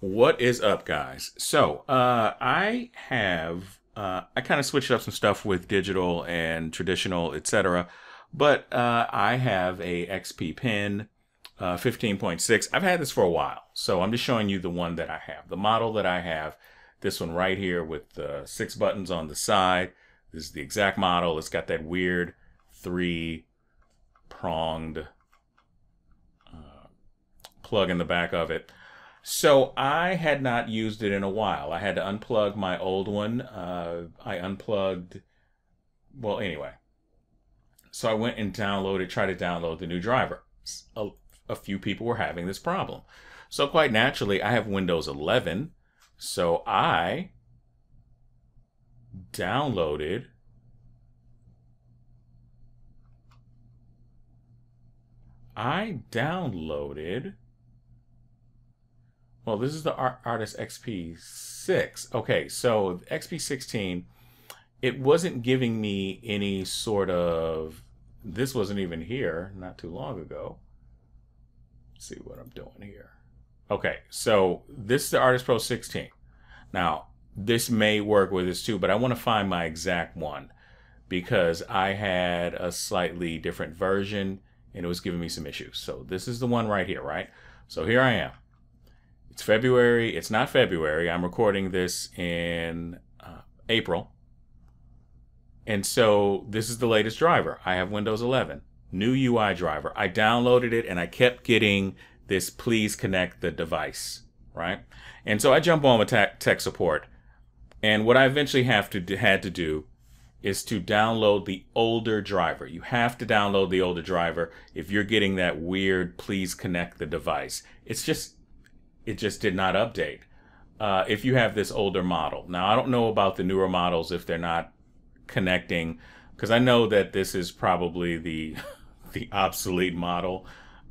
What is up, guys? So, uh, I have, uh, I kind of switched up some stuff with digital and traditional, etc. But uh, I have a XP Pen uh, 15.6. I've had this for a while, so I'm just showing you the one that I have. The model that I have, this one right here with the six buttons on the side. This is the exact model. It's got that weird three pronged uh, plug in the back of it. So I had not used it in a while. I had to unplug my old one. Uh, I unplugged, well, anyway. So I went and downloaded, tried to download the new driver. A, a few people were having this problem. So quite naturally, I have Windows 11. So I downloaded I downloaded well, this is the Artist XP6. Okay, so XP16, it wasn't giving me any sort of, this wasn't even here not too long ago. Let's see what I'm doing here. Okay, so this is the Artist Pro 16. Now, this may work with this too, but I want to find my exact one because I had a slightly different version and it was giving me some issues. So this is the one right here, right? So here I am. February. It's not February. I'm recording this in uh, April. And so this is the latest driver. I have Windows 11, new UI driver. I downloaded it and I kept getting this please connect the device, right? And so I jump on with tech support. And what I eventually have to had to do is to download the older driver. You have to download the older driver if you're getting that weird please connect the device. It's just it just did not update. Uh, if you have this older model. Now, I don't know about the newer models if they're not connecting, because I know that this is probably the the obsolete model,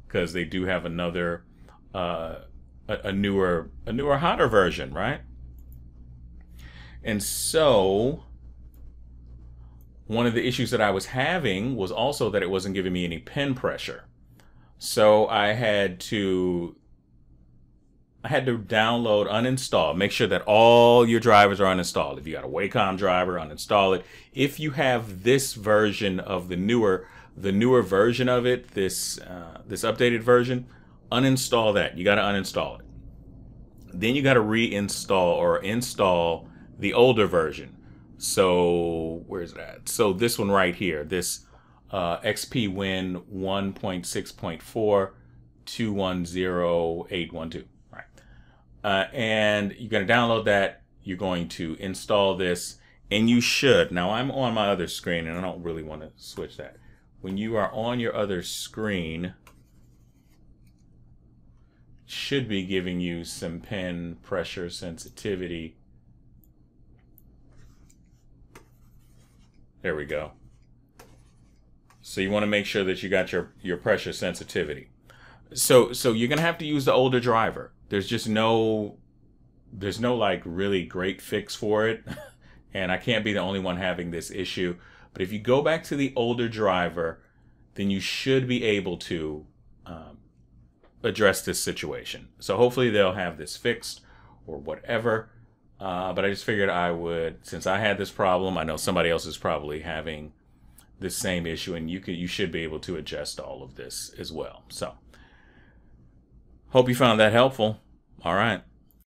because they do have another uh, a, a newer a newer hotter version, right? And so one of the issues that I was having was also that it wasn't giving me any pen pressure. So I had to I had to download, uninstall, make sure that all your drivers are uninstalled. If you got a Wacom driver, uninstall it. If you have this version of the newer, the newer version of it, this uh, this updated version, uninstall that. You got to uninstall it. Then you got to reinstall or install the older version. So where's that? So this one right here, this uh, XP Win 1.6.4 210812. Uh, and you're going to download that. You're going to install this, and you should. Now, I'm on my other screen, and I don't really want to switch that. When you are on your other screen, should be giving you some pen pressure sensitivity. There we go. So you want to make sure that you got your, your pressure sensitivity. So so you're gonna have to use the older driver. There's just no there's no like really great fix for it. and I can't be the only one having this issue. But if you go back to the older driver, then you should be able to um, address this situation. So hopefully they'll have this fixed or whatever. Uh, but I just figured I would, since I had this problem, I know somebody else is probably having the same issue, and you could you should be able to adjust all of this as well. So. Hope you found that helpful. All right.